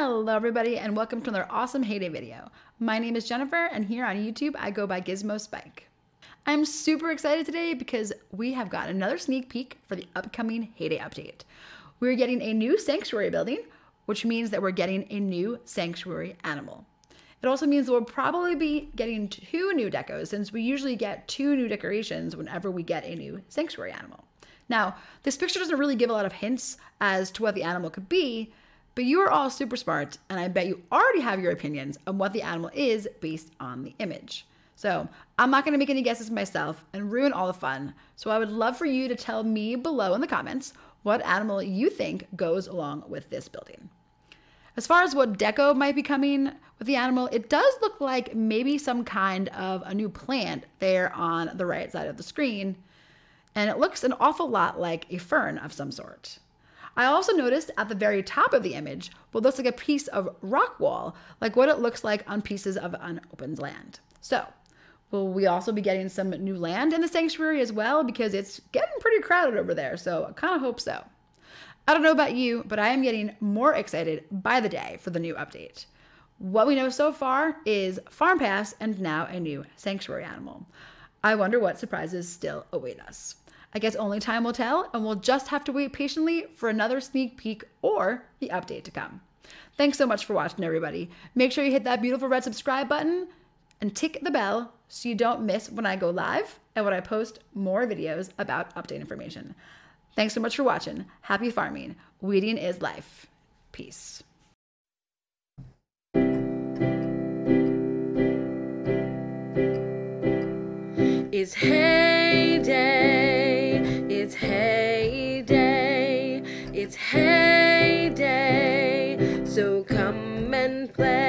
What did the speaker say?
Hello everybody and welcome to another awesome Hay Day video. My name is Jennifer and here on YouTube I go by GizmoSpike. I'm super excited today because we have got another sneak peek for the upcoming Hay Day update. We're getting a new sanctuary building, which means that we're getting a new sanctuary animal. It also means we'll probably be getting two new decos since we usually get two new decorations whenever we get a new sanctuary animal. Now, this picture doesn't really give a lot of hints as to what the animal could be, but you are all super smart, and I bet you already have your opinions on what the animal is based on the image. So I'm not going to make any guesses myself and ruin all the fun. So I would love for you to tell me below in the comments what animal you think goes along with this building. As far as what deco might be coming with the animal, it does look like maybe some kind of a new plant there on the right side of the screen. And it looks an awful lot like a fern of some sort. I also noticed at the very top of the image what looks like a piece of rock wall, like what it looks like on pieces of unopened land. So, will we also be getting some new land in the sanctuary as well? Because it's getting pretty crowded over there, so I kind of hope so. I don't know about you, but I am getting more excited by the day for the new update. What we know so far is Farm Pass and now a new sanctuary animal. I wonder what surprises still await us. I guess only time will tell, and we'll just have to wait patiently for another sneak peek or the update to come. Thanks so much for watching, everybody. Make sure you hit that beautiful red subscribe button and tick the bell so you don't miss when I go live and when I post more videos about update information. Thanks so much for watching. Happy farming. Wheating is life. Peace. It's Hay Day, it's Hay Day. So come and play.